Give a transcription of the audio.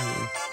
Hmm.